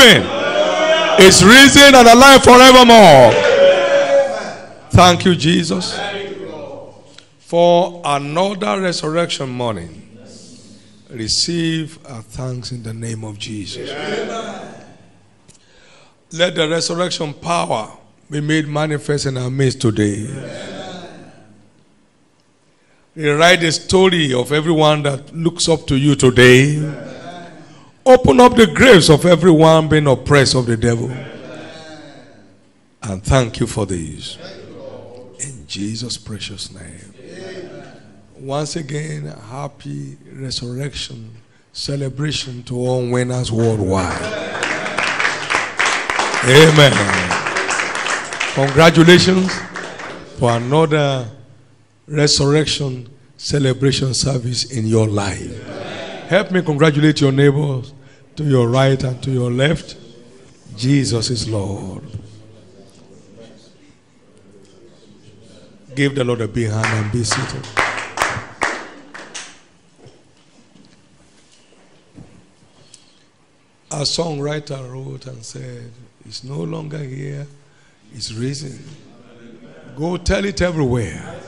living, is risen and alive forevermore. Thank you, Jesus, for another resurrection morning. Receive our thanks in the name of Jesus. Let the resurrection power be made manifest in our midst today. Rewrite the story of everyone that looks up to you today. Open up the graves of everyone being oppressed of the devil. And thank you for this. In Jesus' precious name. Once again, happy resurrection celebration to all winners worldwide. Amen. Congratulations for another resurrection celebration service in your life. Help me congratulate your neighbors to your right and to your left. Jesus is Lord. Give the Lord a big hand and be seated. A songwriter wrote and said, It's no longer here, it's risen. Go tell it everywhere.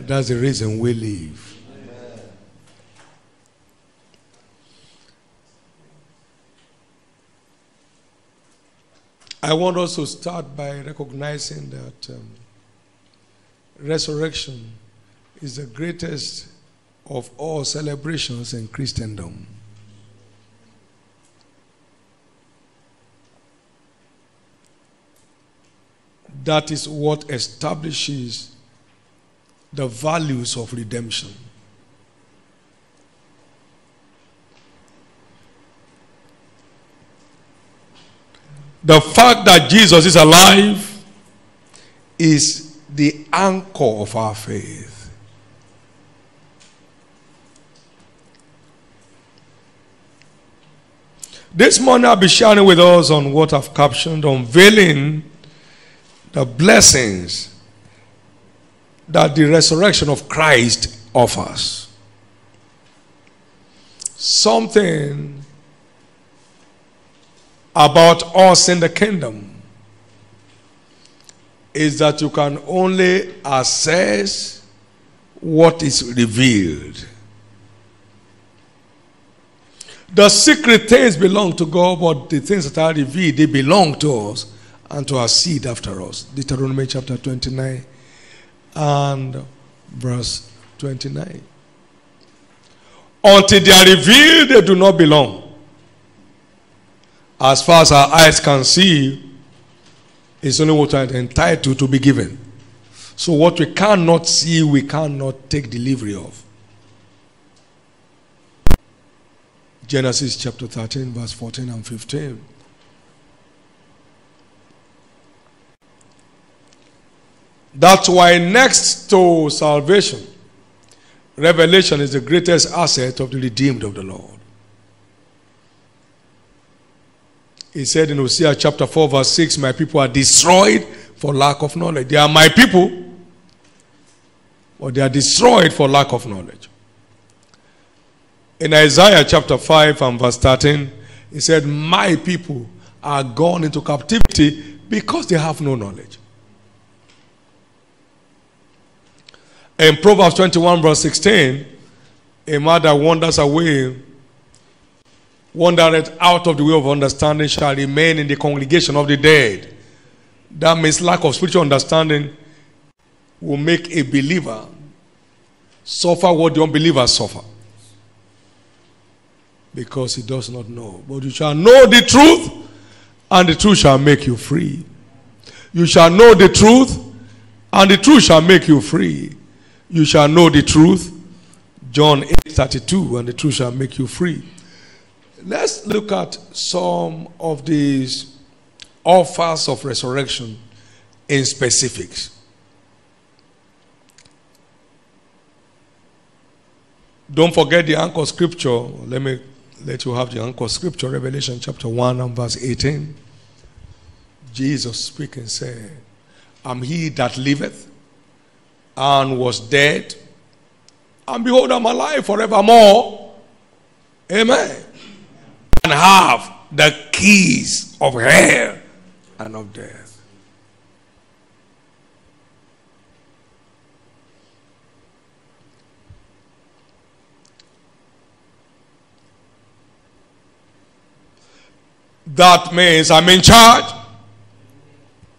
That's the reason we live. I want us to start by recognizing that um, resurrection is the greatest of all celebrations in Christendom. That is what establishes the values of redemption. The fact that Jesus is alive is the anchor of our faith. This morning I'll be sharing with us on what I've captioned unveiling the blessings that the resurrection of Christ offers. Something about us in the kingdom is that you can only assess what is revealed. The secret things belong to God, but the things that are revealed, they belong to us and to our seed after us. Deuteronomy chapter 29 and verse 29. Until they are revealed, they do not belong. As far as our eyes can see, it's only what we are entitled to be given. So, what we cannot see, we cannot take delivery of. Genesis chapter 13, verse 14 and 15. That's why, next to salvation, revelation is the greatest asset of the redeemed of the Lord. He said in Hosea chapter 4, verse 6, My people are destroyed for lack of knowledge. They are my people, but they are destroyed for lack of knowledge. In Isaiah chapter 5 and verse 13, he said, My people are gone into captivity because they have no knowledge. In Proverbs 21, verse 16, a mother wanders away, wandereth out of the way of understanding, shall remain in the congregation of the dead. That means lack of spiritual understanding will make a believer suffer what the unbelievers suffer. Because he does not know. But you shall know the truth, and the truth shall make you free. You shall know the truth, and the truth shall make you free. You shall know the truth. John 8 32, and the truth shall make you free. Let's look at some of these offers of resurrection in specifics. Don't forget the anchor scripture. Let me let you have the anchor scripture, Revelation chapter 1 and verse 18. Jesus speaking said, I'm he that liveth and was dead, and behold, I'm alive forevermore. Amen. And have the keys of hell and of death. That means I'm in charge,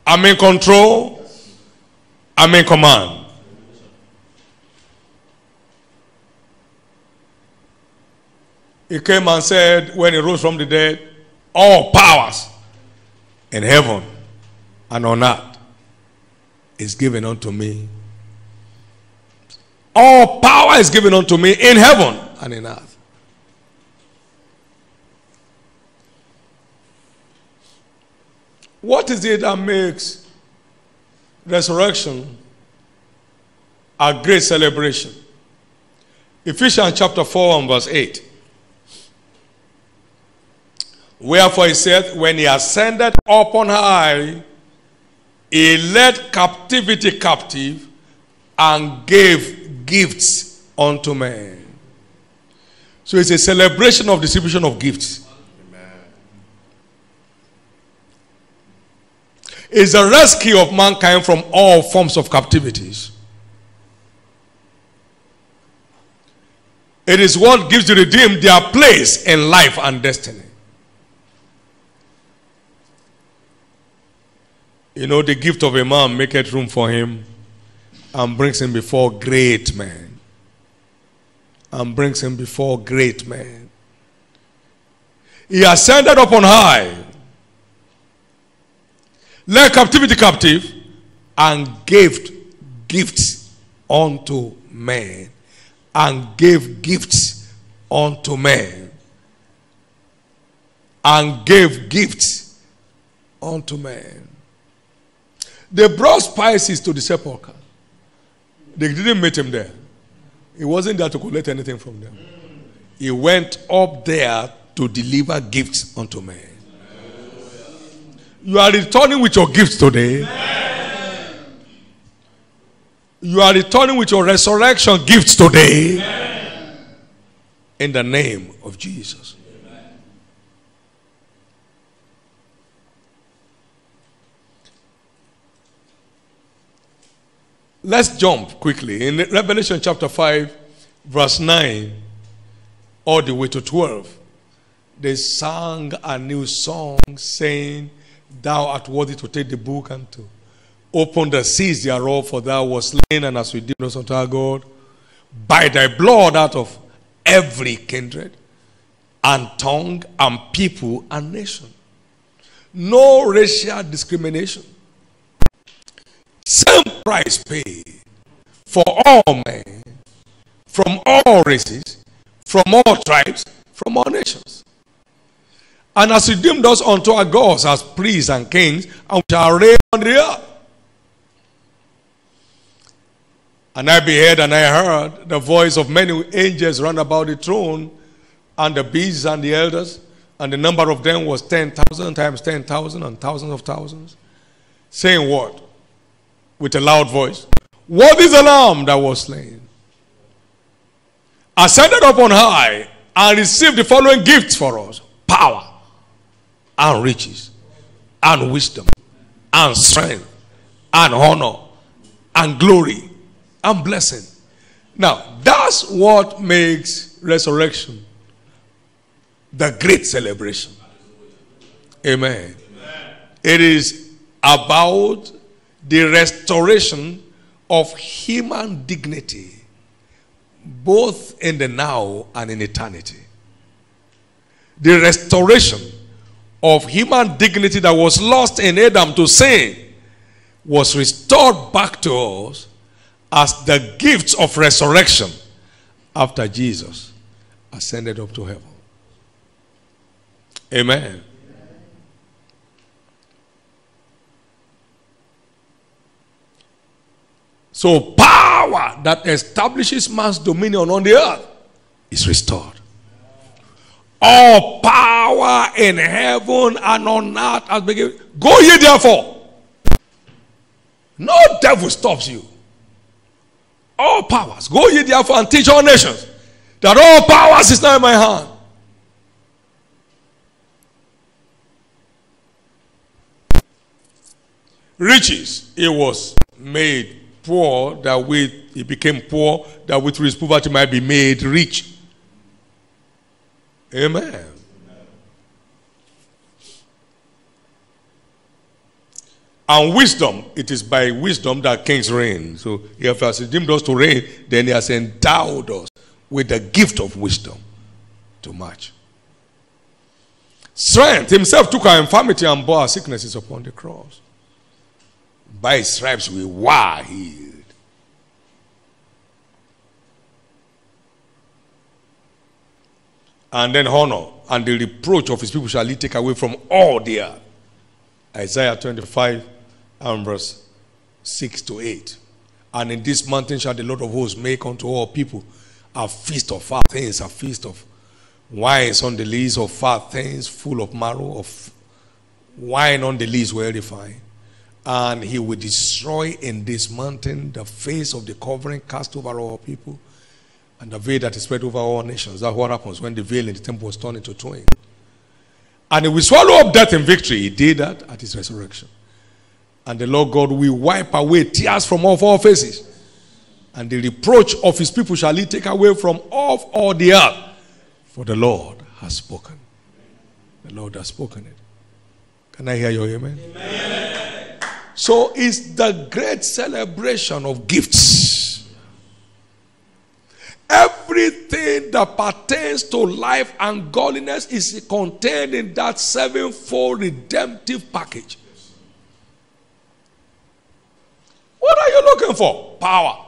I'm in control, I'm in command. He came and said, when he rose from the dead, all powers in heaven and on earth is given unto me. All power is given unto me in heaven and in earth. What is it that makes resurrection a great celebration? Ephesians chapter 4 and verse 8. Wherefore he said, When he ascended up on high, he led captivity captive and gave gifts unto men. So it's a celebration of distribution of gifts. It's a rescue of mankind from all forms of captivities. It is what gives the redeemed their place in life and destiny. You know, the gift of a man maketh room for him and brings him before great men. And brings him before great men. He ascended up on high, led captivity captive, and gave gifts unto men. And gave gifts unto men. And gave gifts unto men. They brought spices to the sepulchre. They didn't meet him there. He wasn't there to collect anything from them. He went up there to deliver gifts unto men. You are returning with your gifts today. You are returning with your resurrection gifts today. In the name of Jesus. Let's jump quickly. In Revelation chapter 5, verse 9, all the way to 12, they sang a new song saying, Thou art worthy to take the book and to open the seas thereof, for thou wast slain and hast redeemed us unto our God by thy blood out of every kindred and tongue and people and nation. No racial discrimination price paid for all men, from all races, from all tribes, from all nations. And as redeemed us unto our gods as priests and kings, and shall reign on the earth. And I beheld and I heard the voice of many angels round about the throne, and the beasts and the elders, and the number of them was 10,000 times 10,000 and thousands of thousands, saying what? With a loud voice, What is the lamb that was slain? Ascended up on high and received the following gifts for us power and riches and wisdom and strength and honor and glory and blessing. Now, that's what makes resurrection the great celebration. Amen. Amen. It is about the restoration of human dignity, both in the now and in eternity. The restoration of human dignity that was lost in Adam to sin was restored back to us as the gifts of resurrection after Jesus ascended up to heaven. Amen. So power that establishes man's dominion on the earth is restored. All power in heaven and on earth has been given. Go ye therefore. No devil stops you. All powers. Go ye therefore and teach all nations that all powers is now in my hand. Riches, it was made poor that with he became poor that with his poverty might be made rich. Amen. And wisdom, it is by wisdom that kings reign. So he has redeemed us to reign, then he has endowed us with the gift of wisdom to match. Strength himself took our infirmity and bore our sicknesses upon the cross. By his stripes we were healed. And then honor and the reproach of his people shall he take away from all the earth. Isaiah 25 and verse 6 to 8. And in this mountain shall the Lord of hosts make unto all people a feast of fat things, a feast of wines on the lees of fat things, full of marrow, of wine on the lees well refined. And he will destroy in this mountain the face of the covering cast over all people and the veil that is spread over all nations. That's what happens when the veil in the temple was turned into twain. And he will swallow up death in victory. He did that at his resurrection. And the Lord God will wipe away tears from off all faces. And the reproach of his people shall he take away from off all the earth. For the Lord has spoken. The Lord has spoken it. Can I hear your amen? amen. So it's the great celebration of gifts. Everything that pertains to life and godliness is contained in that sevenfold redemptive package. What are you looking for? Power.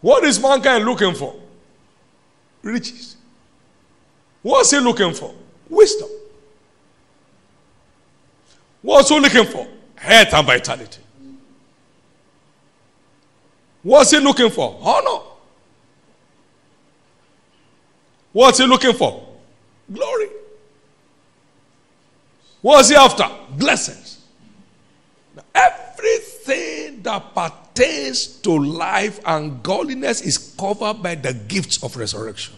What is mankind looking for? Riches. What's he looking for? Wisdom. What's he looking for? Health and vitality. What's he looking for? Honor. What's he looking for? Glory. What's he after? Blessings. Everything that pertains to life and godliness is covered by the gifts of resurrection.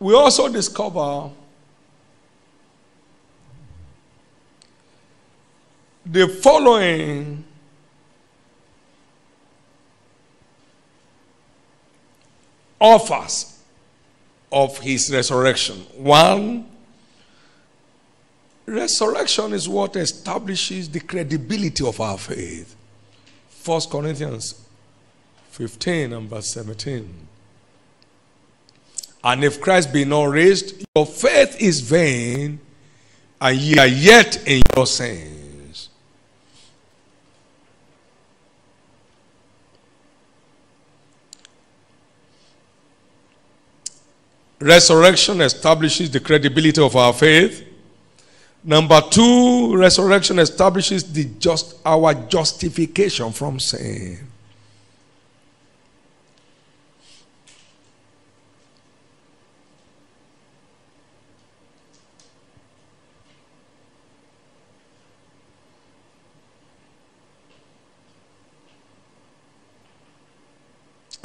We also discover the following offers of his resurrection. One, resurrection is what establishes the credibility of our faith. 1 Corinthians 15 and verse 17. And if Christ be not raised, your faith is vain, and ye are yet in your sins. Resurrection establishes the credibility of our faith. Number two, resurrection establishes the just our justification from sin.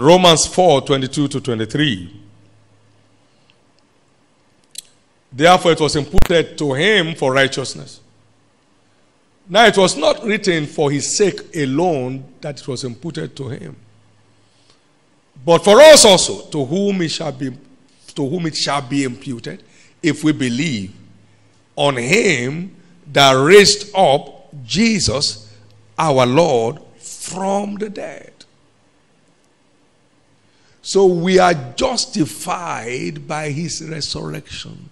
Romans 4 22 to 23. Therefore, it was imputed to him for righteousness. Now, it was not written for his sake alone that it was imputed to him, but for us also, to whom it shall be, to whom it shall be imputed, if we believe on him that raised up Jesus, our Lord, from the dead. So we are justified by his resurrection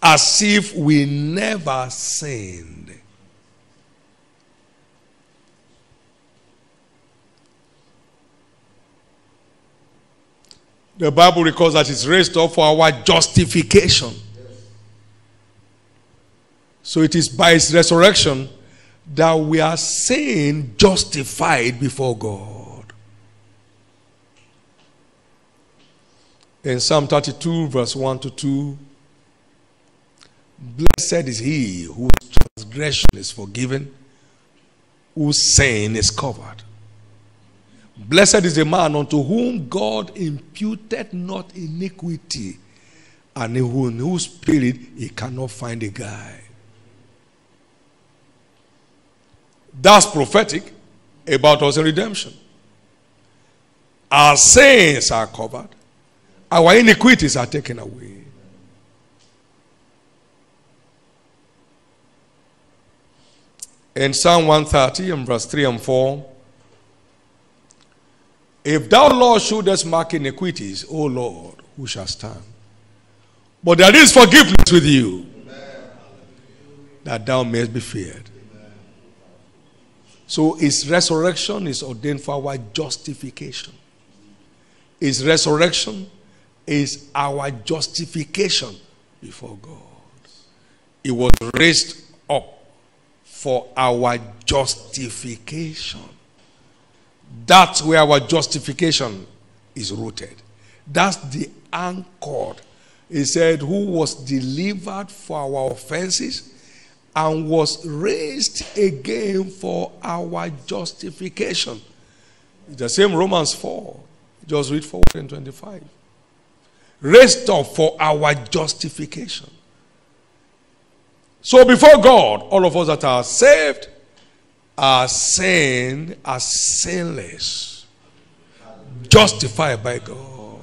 as if we never sinned. The Bible records that it's raised up for our justification. So it is by his resurrection that we are saying justified before God. In Psalm 32, verse 1 to 2, Blessed is he whose transgression is forgiven, whose sin is covered. Blessed is the man unto whom God imputed not iniquity, and in whose spirit he cannot find a guy. That's prophetic about us in redemption. Our sins are covered, our iniquities are taken away. In Psalm 130 and verse 3 and 4, if thou, Lord, shouldest mark iniquities, O Lord, who shall stand? But there is forgiveness with you, that thou mayest be feared. So his resurrection is ordained for our justification. His resurrection is our justification before God. He was raised up for our justification. That's where our justification is rooted. That's the anchor. He said, Who was delivered for our offenses and was raised again for our justification. The same Romans 4. Just read forward in 25. Raised up for our justification. So before God, all of us that are saved are sin are sinless, justified by God.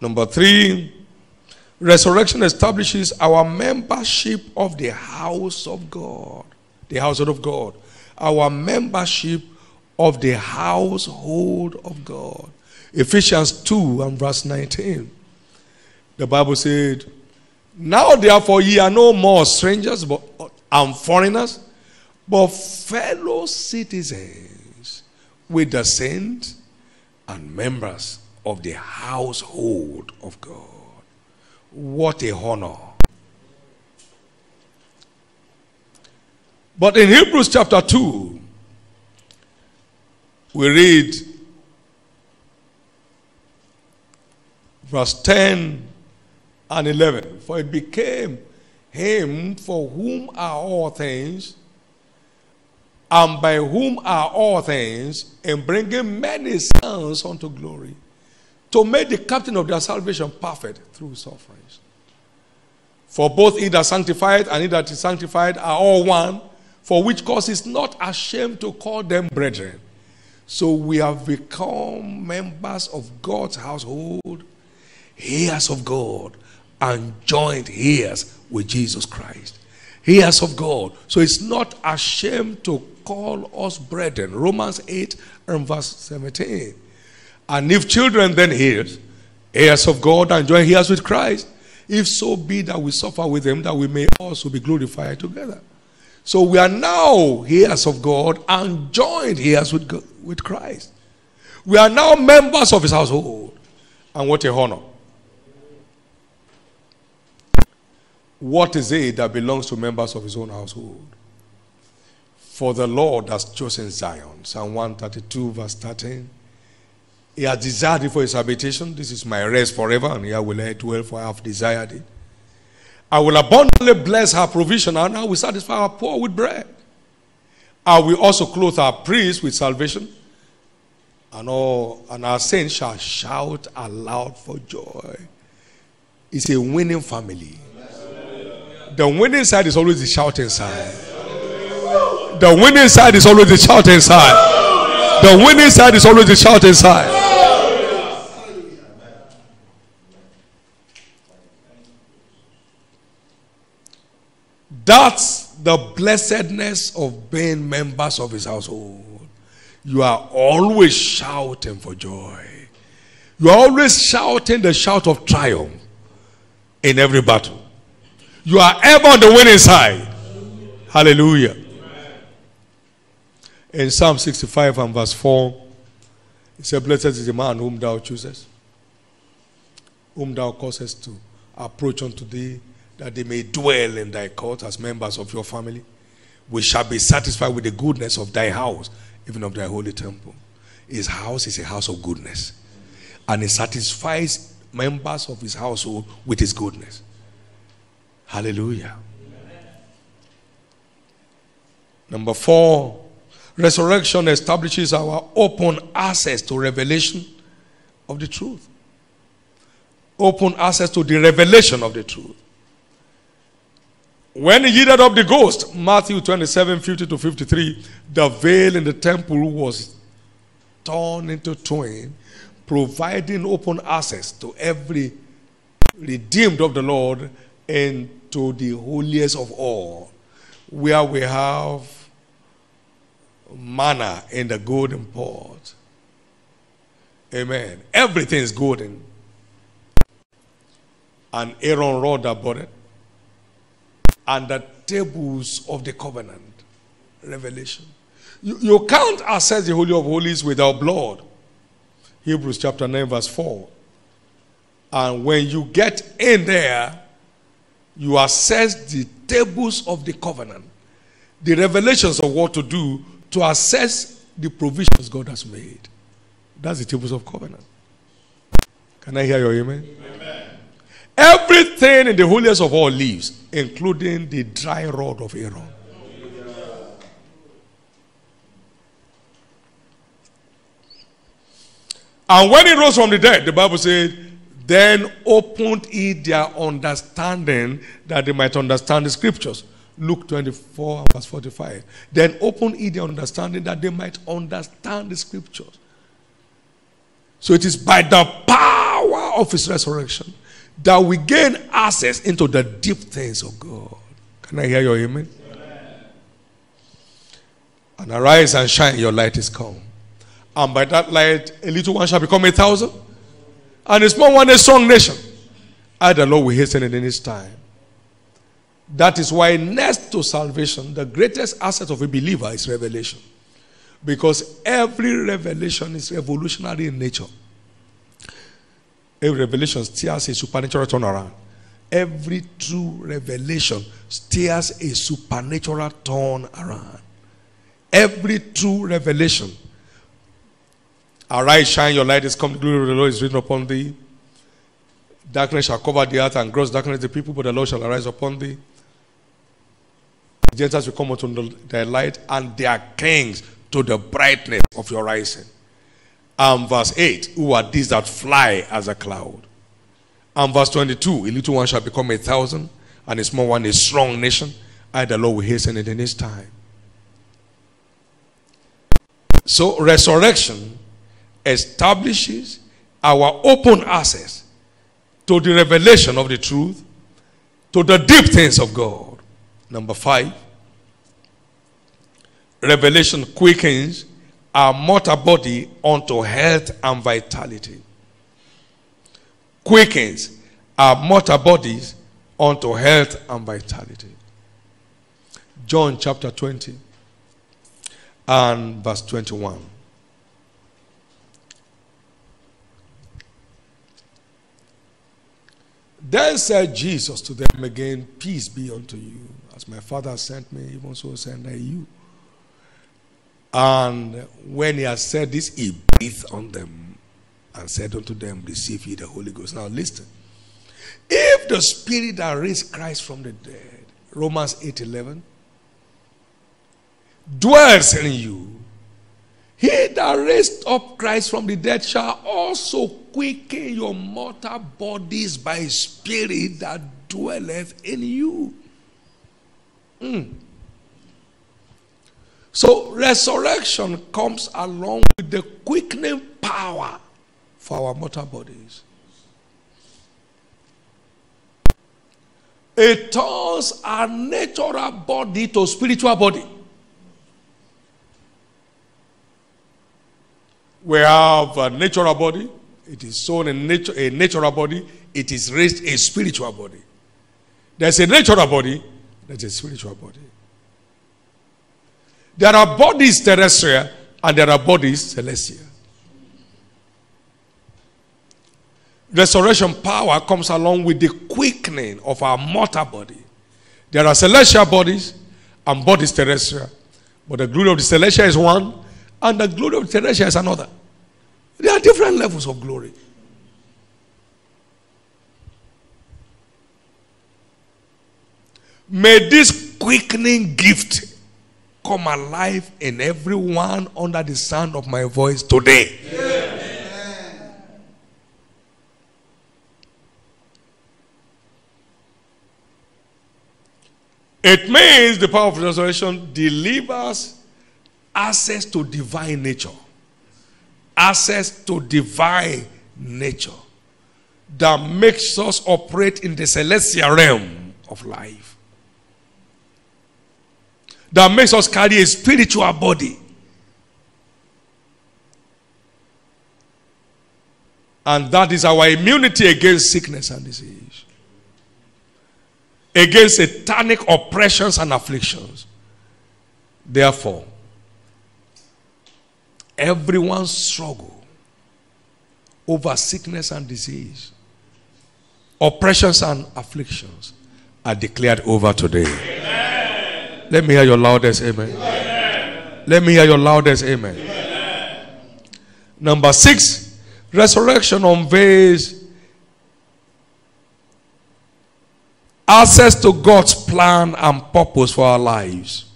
Number three, resurrection establishes our membership of the house of God. The household of God. Our membership of the household of God. Ephesians 2 and verse 19. The Bible said, Now therefore ye are no more strangers but, and foreigners, but fellow citizens with the saints and members of the household of God. What a honor. But in Hebrews chapter 2, we read verse 10 and 11. For it became him for whom are all things, and by whom are all things, in bringing many sons unto glory, to make the captain of their salvation perfect through sufferings. For both he that sanctified and he that is sanctified are all one, for which cause is not ashamed to call them brethren. So we have become members of God's household, heirs of God, and joint heirs with Jesus Christ. Heirs of God. So it's not ashamed to call us brethren. Romans 8 and verse 17. And if children, then heirs, heirs of God, and joint heirs with Christ. If so be that we suffer with them, that we may also be glorified together. So we are now heirs of God and joined heirs with, God, with Christ. We are now members of his household. And what a honor. What is it that belongs to members of his own household? For the Lord has chosen Zion. Psalm 132, verse 13. He has desired it for his habitation. This is my rest forever, and here will I dwell, for I have desired it. I will abundantly bless her provision, and I will satisfy our poor with bread. I will also clothe our priests with salvation, and all and our saints shall shout aloud for joy. It's a winning family. The winning side is always the shouting side. The winning side is always the shouting side. The winning side is always the shouting side. That's the blessedness of being members of his household. You are always shouting for joy. You are always shouting the shout of triumph in every battle. You are ever on the winning side. Hallelujah. In Psalm 65 and verse 4, it says, Blessed is the man whom thou choosest, whom thou causest to approach unto thee that they may dwell in thy court as members of your family. We shall be satisfied with the goodness of thy house, even of thy holy temple. His house is a house of goodness, and he satisfies members of his household with his goodness. Hallelujah. Number four, resurrection establishes our open access to revelation of the truth. Open access to the revelation of the truth. When he yielded up the ghost, Matthew 27 50 to 53, the veil in the temple was torn into twain, providing open access to every redeemed of the Lord and to the holiest of all, where we have manna in the golden pot. Amen. Everything is golden. And Aaron rod about it. And the tables of the covenant. Revelation. You, you can't access the Holy of Holies without blood. Hebrews chapter 9, verse 4. And when you get in there, you access the tables of the covenant, the revelations of what to do to assess the provisions God has made. That's the tables of covenant. Can I hear your amen? amen? Everything in the holiest of all leaves, including the dry rod of Aaron. And when he rose from the dead, the Bible said, then opened he their understanding that they might understand the scriptures. Luke 24, verse 45. Then open he their understanding that they might understand the scriptures. So it is by the power of his resurrection that we gain access into the deep things of God. Can I hear your amen? amen? And arise and shine, your light is come. And by that light, a little one shall become a thousand, and a small one a strong nation. I, the Lord, will hasten it in his time. That is why, next to salvation, the greatest asset of a believer is revelation. Because every revelation is revolutionary in nature. Every revelation steers a supernatural turnaround. Every true revelation steers a supernatural turn around. Every true revelation Arise, shine, your light is come, the glory of the Lord is written upon thee. Darkness shall cover the earth, and gross darkness the people, but the Lord shall arise upon thee. The Gentiles will come unto their light, and their kings to the brightness of your rising. And verse 8, who are these that fly as a cloud? And verse 22, a little one shall become a thousand, and a small one a strong nation. I, the Lord, will hasten it in his time. So, resurrection establishes our open access to the revelation of the truth, to the deep things of God. Number five, revelation quickens our mortal body unto health and vitality. Quickens our mortal bodies unto health and vitality. John chapter 20 and verse 21. Then said Jesus to them again, Peace be unto you. As my Father sent me, even so send I you. And when he had said this, he breathed on them and said unto them, Receive ye the Holy Ghost. Now listen. If the Spirit that raised Christ from the dead, Romans 8 11, dwells in you, he that raised up Christ from the dead shall also quicken your mortal bodies by spirit that dwelleth in you. Mm. So, resurrection comes along with the quickening power for our mortal bodies. It turns our natural body to spiritual body. We have a natural body. It is sown in a natural body. It is raised a spiritual body. There's a natural body. There's a spiritual body. There are bodies terrestrial and there are bodies celestial. Resurrection power comes along with the quickening of our mortal body. There are celestial bodies and bodies terrestrial. But the glory of the celestial is one and the glory of terrestrial is another. There are different levels of glory. May this quickening gift come alive in everyone under the sound of my voice today. It means the power of resurrection delivers access to divine nature. Access to divine nature that makes us operate in the celestial realm of life. That makes us carry a spiritual body. And that is our immunity against sickness and disease against satanic oppressions and afflictions. Therefore, everyone's struggle over sickness and disease, oppressions and afflictions are declared over today. Let me hear your loudest amen. amen. Let me hear your loudest amen. amen. Number six, resurrection unveils access to God's plan and purpose for our lives.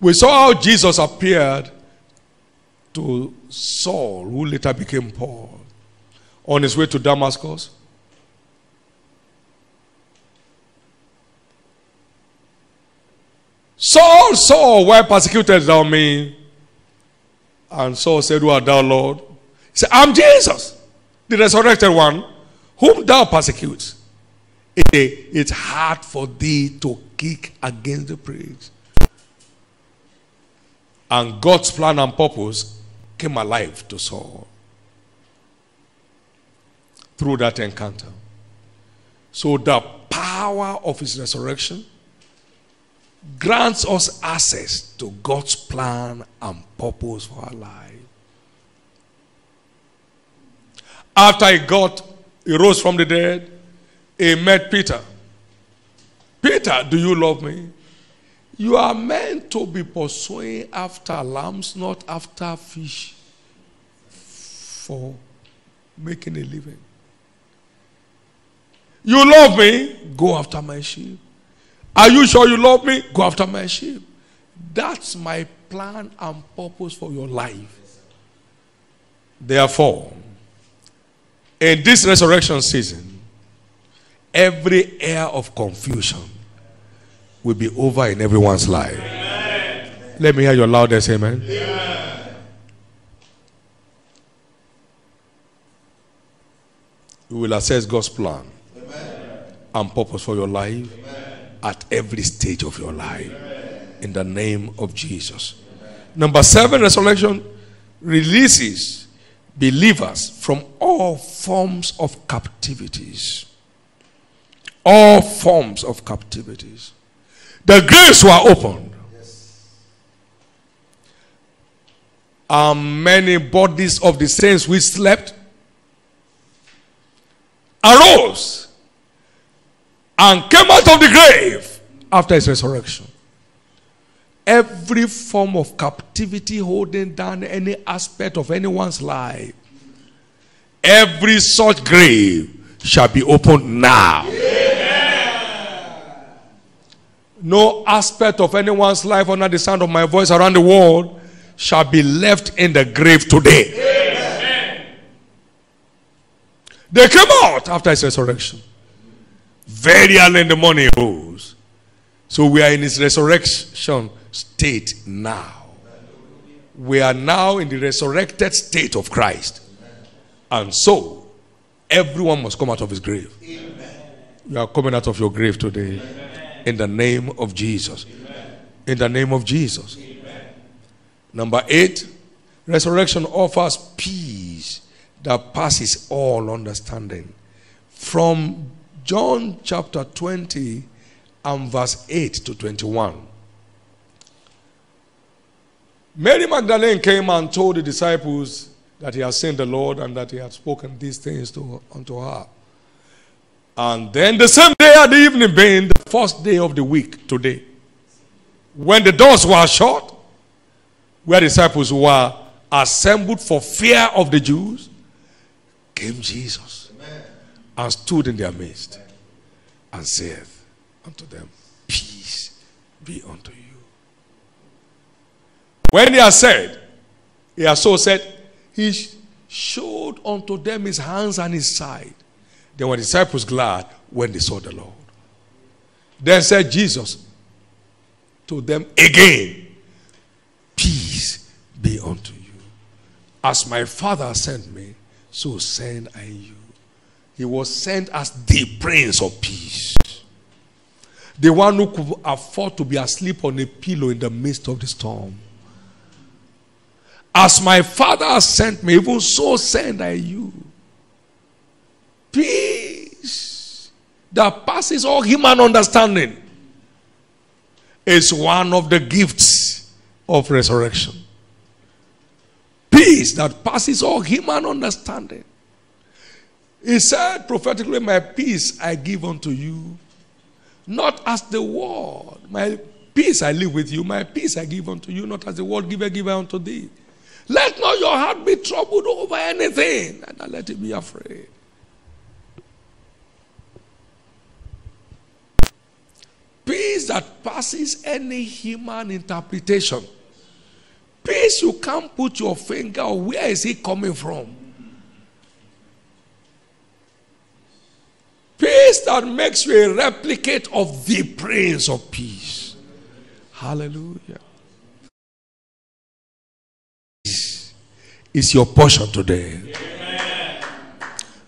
We saw how Jesus appeared to Saul, who later became Paul, on his way to Damascus. Saul, Saul, why persecuted thou me? And Saul said, Who art thou, Lord? He said, I'm Jesus, the resurrected one, whom thou persecutes. It's hard for thee to kick against the pricks. And God's plan and purpose came alive to Saul through that encounter. So the power of his resurrection grants us access to God's plan and purpose for our life. After he got, he rose from the dead, he met Peter. Peter, do you love me? You are meant to be pursuing after lambs, not after fish for making a living. You love me? Go after my sheep. Are you sure you love me? Go after my sheep. That's my plan and purpose for your life. Therefore, in this resurrection season, every air of confusion will be over in everyone's life. Amen. Let me hear your loudest amen. amen. You will assess God's plan amen. and purpose for your life at every stage of your life. In the name of Jesus. Number seven, resurrection releases believers from all forms of captivities. All forms of captivities. The graves were opened. And many bodies of the saints which slept arose and came out of the grave after his resurrection every form of captivity holding down any aspect of anyone's life, every such grave shall be opened now. No aspect of anyone's life under the sound of my voice around the world shall be left in the grave today. Amen. They came out after his resurrection. Very early in the morning rose. So we are in his resurrection state now. We are now in the resurrected state of Christ. And so, everyone must come out of his grave. You are coming out of your grave today. In the name of Jesus. In the name of Jesus. Number eight, resurrection offers peace that passes all understanding. From John chapter 20 and verse 8 to 21. Mary Magdalene came and told the disciples that he had seen the Lord and that he had spoken these things to, unto her. And then the same day at the evening, being the first day of the week today, when the doors were shut, where disciples were assembled for fear of the Jews, came Jesus Amen. And stood in their midst. and saith unto them, Peace be unto you. When he has said, he has so said, he showed unto them his hands and his side. Then were disciples glad when they saw the Lord. Then said Jesus to them again, Peace be unto you. As my Father sent me, so send I you. He was sent as the Prince of Peace. The one who could afford to be asleep on a pillow in the midst of the storm. As my Father has sent me, even so send I you. Peace that passes all human understanding is one of the gifts of resurrection. Peace that passes all human understanding. He said prophetically, My peace I give unto you, not as the world. My peace I live with you, my peace I give unto you, not as the world give, give unto thee. Let not your heart be troubled over anything, and not let it be afraid. Peace that passes any human interpretation. Peace you can't put your finger where is it coming from. Peace that makes you a replicate of the Prince of Peace. Hallelujah. Is your portion today. Amen.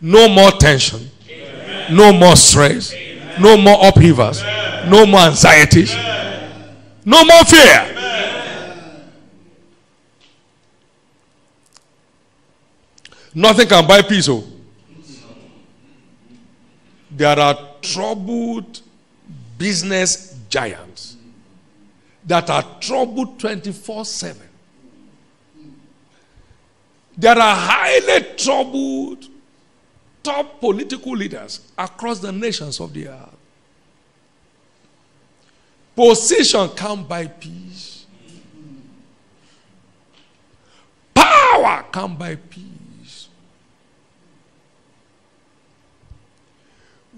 No more tension. Amen. No more stress. Amen. No more upheavals. No more anxieties. No more fear. Nothing can buy peace. Oh. There are troubled business giants that are troubled 24 7. There are highly troubled top political leaders across the nations of the earth. Position can't buy peace. Power can't buy peace.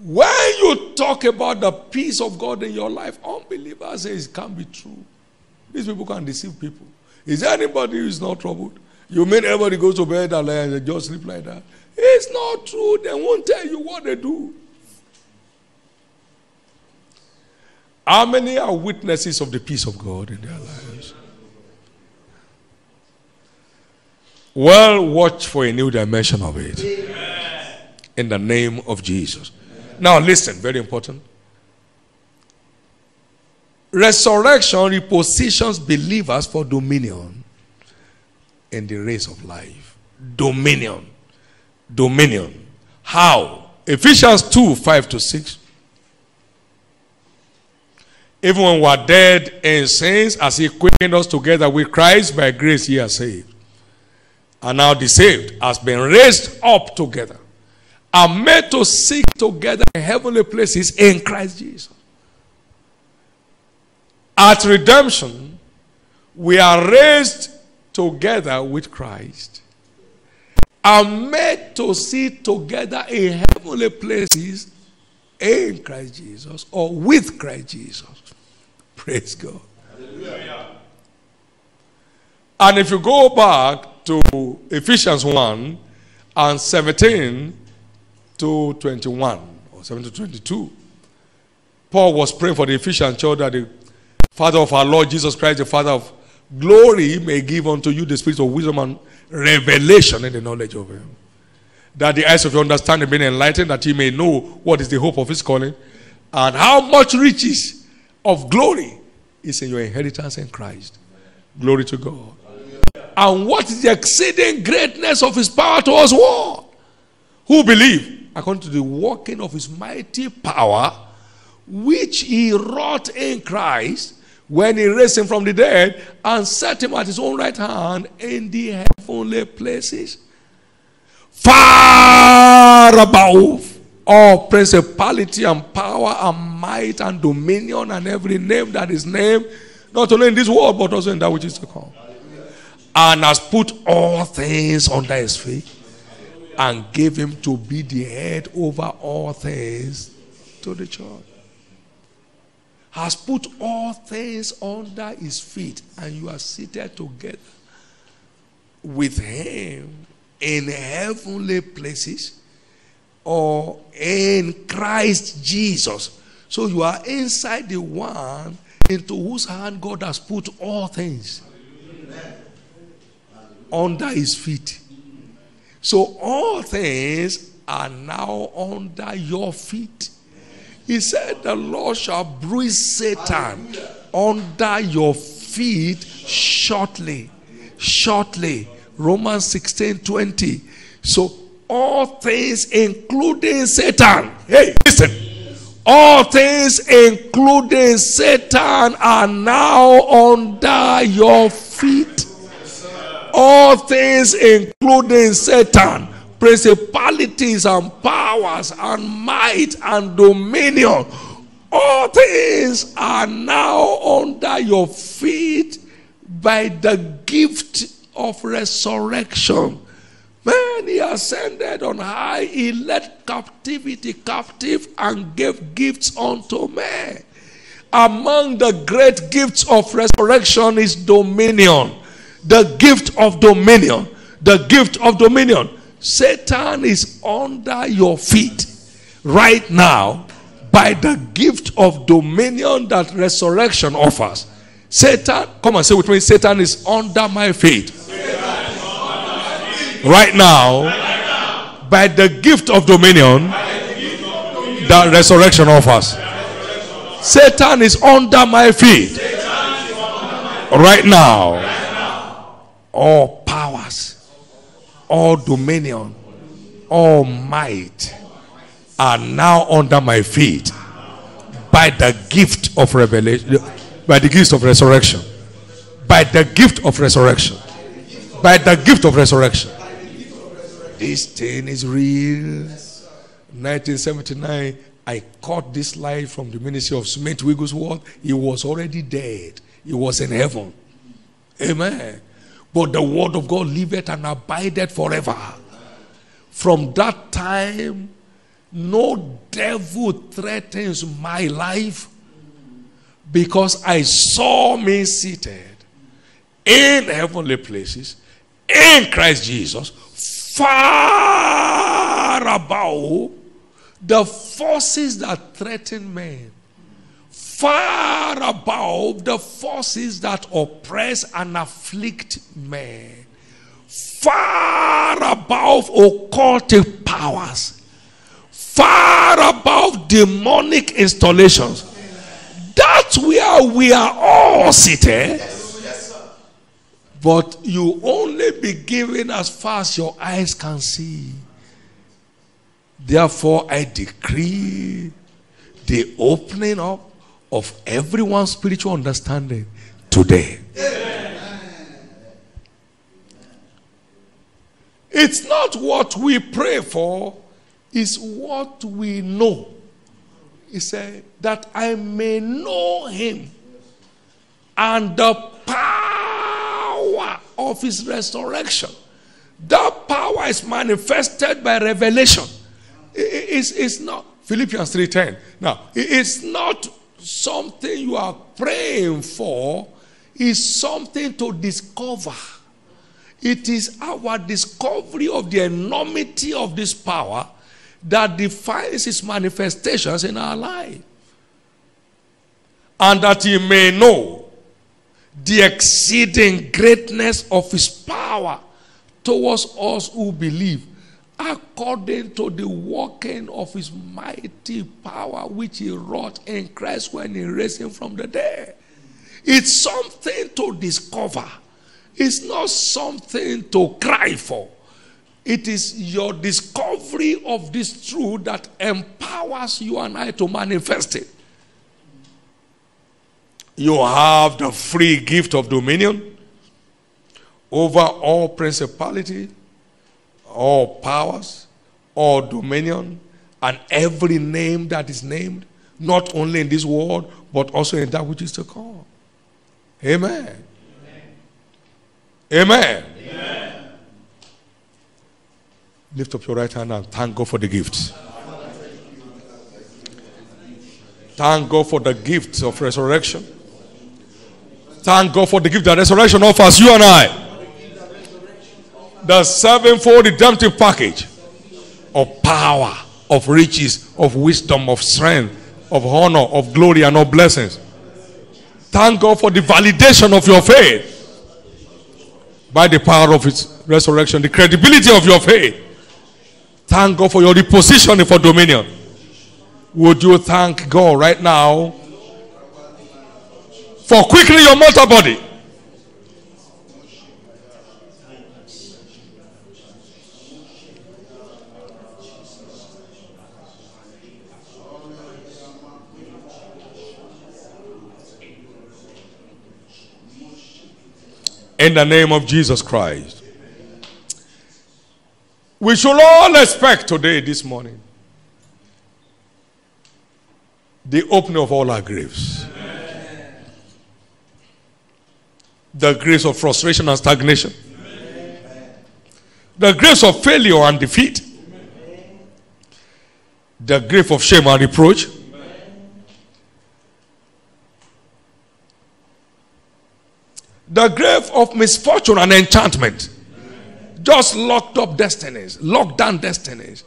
When you talk about the peace of God in your life, unbelievers say it can't be true. These people can deceive people. Is there anybody who is not troubled? You mean everybody goes to bed and just sleep like that? It's not true. They won't tell you what they do. How many are witnesses of the peace of God in their lives? Well, watch for a new dimension of it. In the name of Jesus. Now, listen, very important. Resurrection repositions believers for dominion in the race of life. Dominion. Dominion. How? Ephesians 2 5 to 6. Even when we are dead in sins, as he quickened us together with Christ, by grace he has saved. And now the saved has been raised up together and made to seek together in heavenly places in Christ Jesus. At redemption, we are raised together with Christ and made to sit together in heavenly places in Christ Jesus or with Christ Jesus. Praise God. Hallelujah. And if you go back to Ephesians 1 and 17 to 21 or 7 to 22, Paul was praying for the Ephesian church that the Father of our Lord Jesus Christ, the Father of glory, may give unto you the spirit of wisdom and revelation in the knowledge of Him. That the eyes of your understanding be enlightened, that He may know what is the hope of His calling and how much riches of glory is in your inheritance in Christ. Glory to God. And what is the exceeding greatness of his power towards what? Who believe, according to the working of his mighty power, which he wrought in Christ when he raised him from the dead and set him at his own right hand in the heavenly places, far above all principality and power and might and dominion and every name that is named, not only in this world, but also in that which is to come. And has put all things under his feet and gave him to be the head over all things to the church. Has put all things under his feet, and you are seated together with him in heavenly places or in Christ Jesus. So you are inside the one into whose hand God has put all things under his feet. So all things are now under your feet. He said, The Lord shall bruise Satan under your feet shortly. Shortly. Romans 16 20. So all things, including Satan. Hey, listen. All things, including Satan, are now under your feet. All things, including Satan, principalities and powers and might and dominion, all things are now under your feet by the gift of resurrection. When he ascended on high, he led captivity captive and gave gifts unto men. Among the great gifts of resurrection is dominion. The gift of dominion. The gift of dominion. Satan is under your feet right now by the gift of dominion that resurrection offers. Satan, come and say with me, Satan is under my feet right now by the gift of dominion that resurrection offers. Satan is under my feet right now. All powers, all dominion, all might are now under my feet by the gift of revelation, by the gift of resurrection, by the gift of resurrection, by the gift of resurrection. This thing is real. 1979, I caught this life from the ministry of Smith Wigglesworth. He was already dead, he was in heaven. Amen. But the word of God liveth and abideth forever. From that time, no devil threatens my life because I saw me seated in heavenly places in Christ Jesus far above the forces that threaten men, far above the forces that oppress and afflict men, far above occultic powers, far above demonic installations. That's where we are all seated. But you only be given as far as your eyes can see. Therefore, I decree the opening up of everyone's spiritual understanding today. It's not what we pray for, it's what we know. He said, That I may know him and the power of his resurrection. That power is manifested by revelation. It's, it's not Philippians 3:10. Now, it's not something you are praying for, is something to discover. It is our discovery of the enormity of this power that defines its manifestations in our life. And that he may know the exceeding greatness of his power towards us who believe, according to the working of his mighty power which he wrought in Christ when he raised him from the dead. It's something to discover, it's not something to cry for. It is your discovery of this truth that empowers you and I to manifest it. You have the free gift of dominion over all principality, all powers, all dominion, and every name that is named, not only in this world, but also in that which is to come. Amen. Amen. Amen. Lift up your right hand and thank God for the gift. Thank God for the gift of resurrection. Thank God for the gift that resurrection offers you and I. The sevenfold redemptive package of power, of riches, of wisdom, of strength, of honor, of glory, and of blessings. Thank God for the validation of your faith by the power of its resurrection, the credibility of your faith. Thank God for your repositioning for dominion. Would you thank God right now for quickening your mortal body? In the name of Jesus Christ. We should all expect today, this morning, the opening of all our graves. The graves of frustration and stagnation. The graves of failure and defeat. The grave of shame and reproach. The grave of misfortune and enchantment. Just locked up destinies, locked down destinies.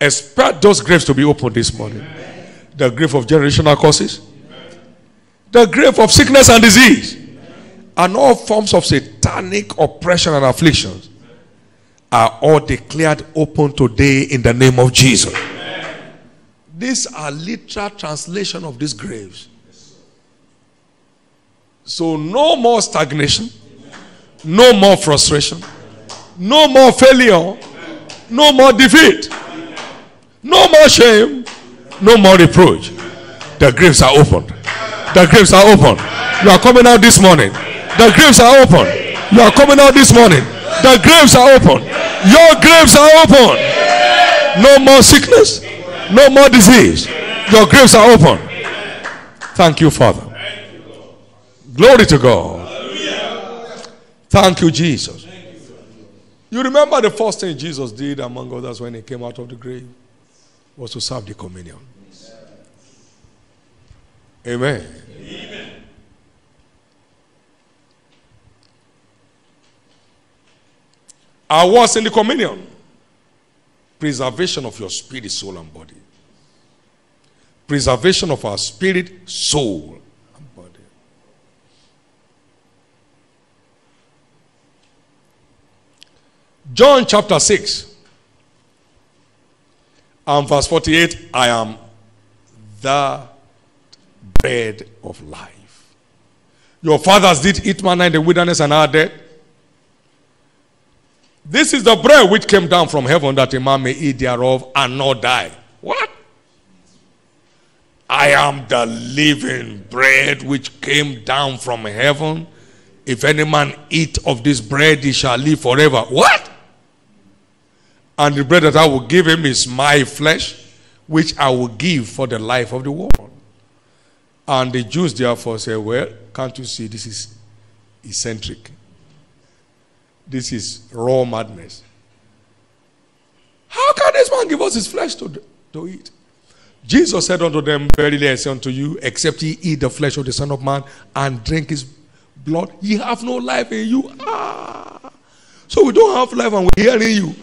Expect those graves to be opened this morning. The grave of generational causes, the grave of sickness and disease, and all forms of satanic oppression and afflictions are all declared open today in the name of Jesus. These are literal translation of these graves. So no more stagnation, no more frustration, no more failure, no more defeat, no more shame, no more reproach. The graves are opened. The graves are open. You are coming out this morning. The graves are open. You are coming out this morning. The graves are open. Your graves are open. No more sickness. No more disease. Your graves are open. Thank you, Father. Glory to God. Thank you, Jesus. You remember the first thing Jesus did, among others, when he came out of the grave? Was to serve the communion. Amen. Amen. I was in the communion. Preservation of your spirit, soul, and body. Preservation of our spirit, soul, and body. John chapter 6 and verse 48 I am the bread of life. Your fathers did eat manna in the wilderness and are dead. This is the bread which came down from heaven that a man may eat thereof and not die. What? I am the living bread which came down from heaven. If any man eat of this bread, he shall live forever. What? And the bread that I will give him is my flesh, which I will give for the life of the world. And the Jews therefore say, Well, can't you see this is eccentric? This is raw madness. How can this man give us his flesh to, to eat? Jesus said unto them, Verily I say unto you, except ye eat the flesh of the Son of Man and drink his blood, ye have no life in you. Ah. So we don't have life and we're hearing you.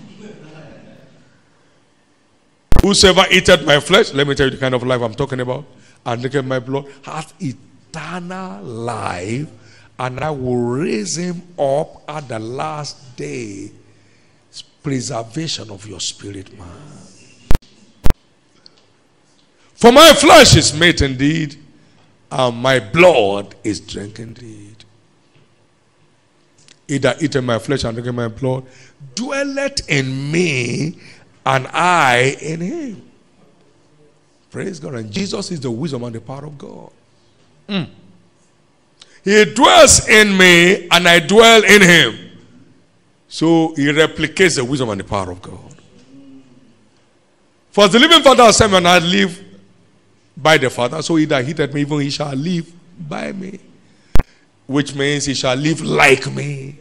Whosoever eateth my flesh, let me tell you the kind of life I'm talking about, and drinketh my blood, hath eternal life, and I will raise him up at the last day. It's preservation of your spirit, man. For my flesh is meat indeed, and my blood is drink indeed. He that eateth my flesh and drinketh my blood dwelleth in me, and I in him. Praise God. And Jesus is the wisdom and the power of God. Mm. He dwells in me, and I dwell in him. So he replicates the wisdom and the power of God. For the living Father sent me, and I live by the Father. So he that hated me, even he shall live by me. Which means he shall live like me.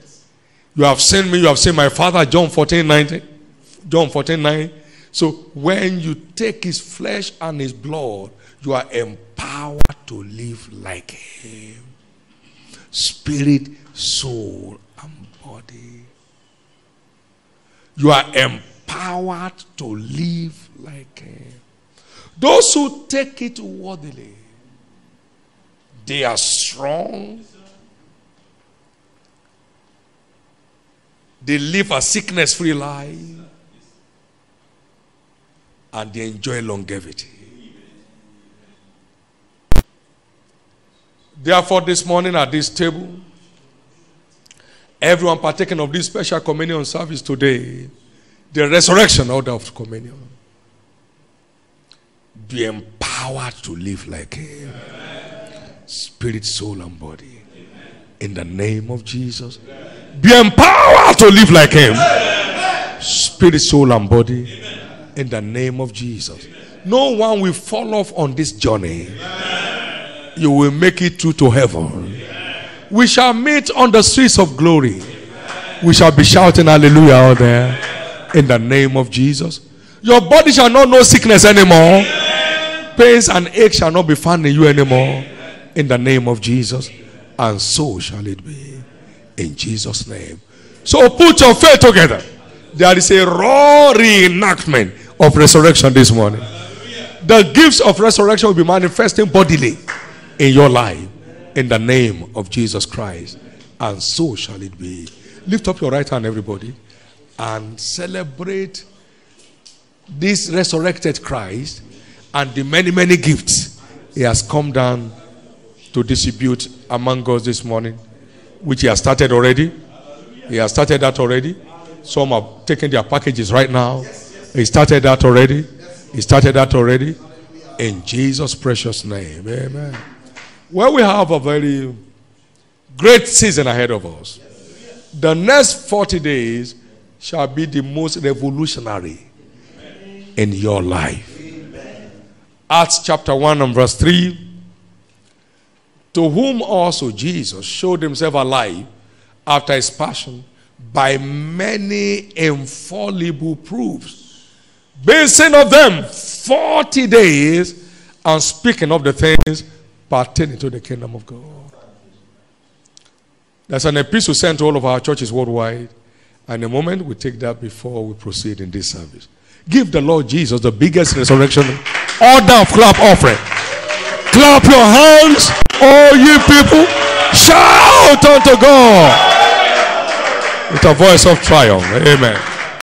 You have seen me, you have seen my Father, John 14 19. John 14 9. So when you take his flesh and his blood, you are empowered to live like him. Spirit, soul, and body. You are empowered to live like him. Those who take it worthily, they are strong. They live a sickness free life. And they enjoy longevity. Therefore, this morning at this table, everyone partaking of this special communion service today, the resurrection order of communion, be empowered to live like Him. Spirit, soul, and body. In the name of Jesus. Be empowered to live like Him. Spirit, soul, and body. In the name of Jesus. No one will fall off on this journey. You will make it through to heaven. We shall meet on the streets of glory. We shall be shouting hallelujah out there. In the name of Jesus. Your body shall not know sickness anymore. Pains and aches shall not be found in you anymore. In the name of Jesus. And so shall it be. In Jesus' name. So put your faith together. There is a raw reenactment of resurrection this morning. The gifts of resurrection will be manifesting bodily in your life. In the name of Jesus Christ. And so shall it be. Lift up your right hand, everybody, and celebrate this resurrected Christ and the many, many gifts He has come down to distribute among us this morning, which He has started already. He has started that already. Some have taken their packages right now. He started that already. He started that already. In Jesus' precious name. Amen. Well, we have a very great season ahead of us. The next 40 days shall be the most revolutionary in your life. Acts chapter 1 and verse 3 To whom also Jesus showed himself alive after his passion by many infallible proofs, basing of them 40 days and speaking of the things pertaining to the kingdom of God. There's an epistle sent to all of our churches worldwide. And a moment we take that before we proceed in this service. Give the Lord Jesus the biggest resurrection order of clap offering. Clap your hands, all you people. Shout unto God with a voice of triumph. Amen.